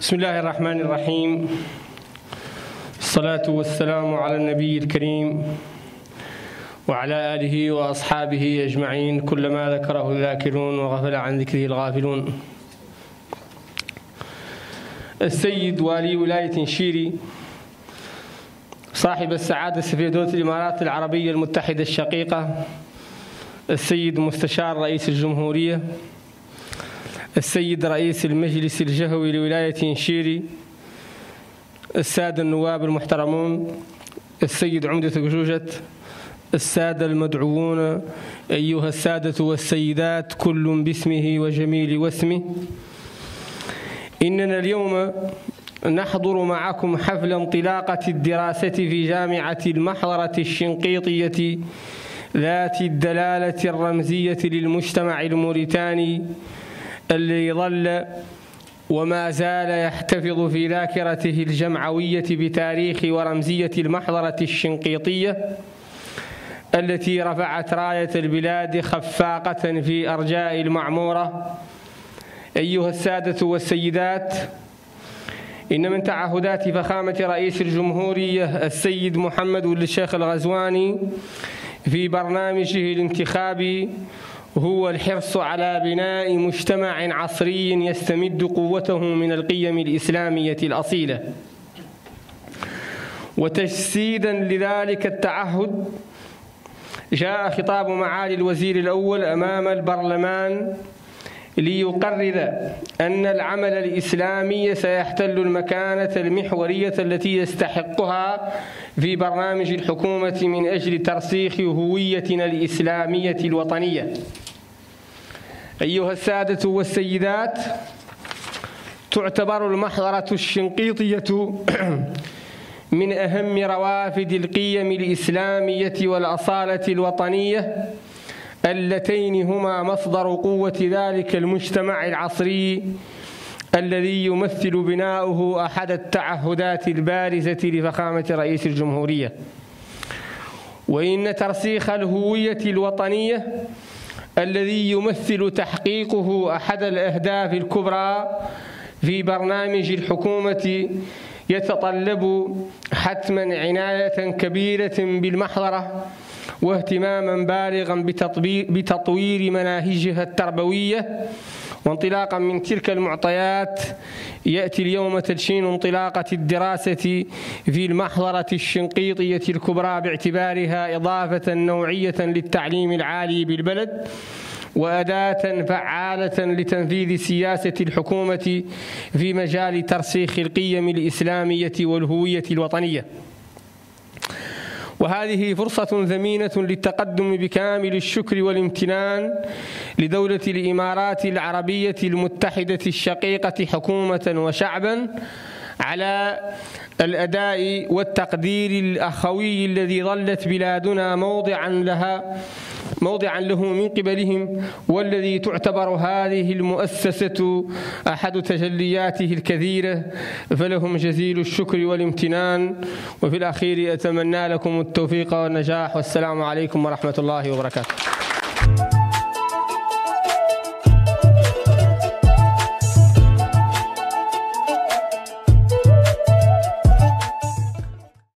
بسم الله الرحمن الرحيم. الصلاة والسلام على النبي الكريم وعلى آله وأصحابه أجمعين. كلما ذكره الذاكرون وغفل عن ذكره الغافلون. السيد والي ولاية شيري صاحب السعادة في دولة الإمارات العربية المتحدة الشقيقة. السيد مستشار رئيس الجمهورية. السيد رئيس المجلس الجهوي لولاية شيري السادة النواب المحترمون السيد عمدة قجوجة السادة المدعوون أيها السادة والسيدات كل باسمه وجميل واسمه. إننا اليوم نحضر معكم حفل انطلاقة الدراسة في جامعة المحضرة الشنقيطية ذات الدلالة الرمزية للمجتمع الموريتاني الذي ظل وما زال يحتفظ في ذاكرته الجمعوية بتاريخ ورمزية المحضرة الشنقيطية التي رفعت راية البلاد خفاقة في أرجاء المعمورة. أيها السادة والسيدات إن من تعهدات فخامة رئيس الجمهورية السيد محمد الشيخ الغزواني في برنامجه الانتخابي هو الحرص على بناء مجتمع عصري يستمد قوته من القيم الإسلامية الأصيلة. وتجسيدا لذلك التعهد جاء خطاب معالي الوزير الأول أمام البرلمان ليقرر أن العمل الإسلامي سيحتل المكانة المحورية التي يستحقها في برنامج الحكومة من أجل ترسيخ هويتنا الإسلامية الوطنية. أيها السادة والسيدات تعتبر المحضرة الشنقيطية من أهم روافد القيم الإسلامية والأصالة الوطنية اللتين هما مصدر قوة ذلك المجتمع العصري الذي يمثل بناؤه أحد التعهدات البارزة لفخامة رئيس الجمهورية. وإن ترسيخ الهوية الوطنية الذي يمثل تحقيقه أحد الأهداف الكبرى في برنامج الحكومة يتطلب حتما عناية كبيرة بالمحضرة واهتماما بالغا بتطوير مناهجها التربوية وانطلاقا من تلك المعطيات يأتي اليوم تدشين انطلاقة الدراسة في المحضرة الشنقيطية الكبرى باعتبارها إضافة نوعية للتعليم العالي بالبلد وأداة فعالة لتنفيذ سياسة الحكومة في مجال ترسيخ القيم الإسلامية والهوية الوطنية. وهذه فرصة ثمينة للتقدم بكامل الشكر والامتنان لدولة الإمارات العربية المتحدة الشقيقة حكومة وشعبا على الأداء والتقدير الأخوي الذي ظلت بلادنا موضعا لها موضعا له من قبلهم والذي تعتبر هذه المؤسسة أحد تجلياته الكثيرة. فلهم جزيل الشكر والامتنان وفي الأخير أتمنى لكم التوفيق والنجاح. والسلام عليكم ورحمة الله وبركاته.